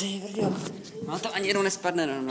Ty vrdo, No to ani jednou nespadne, no. no.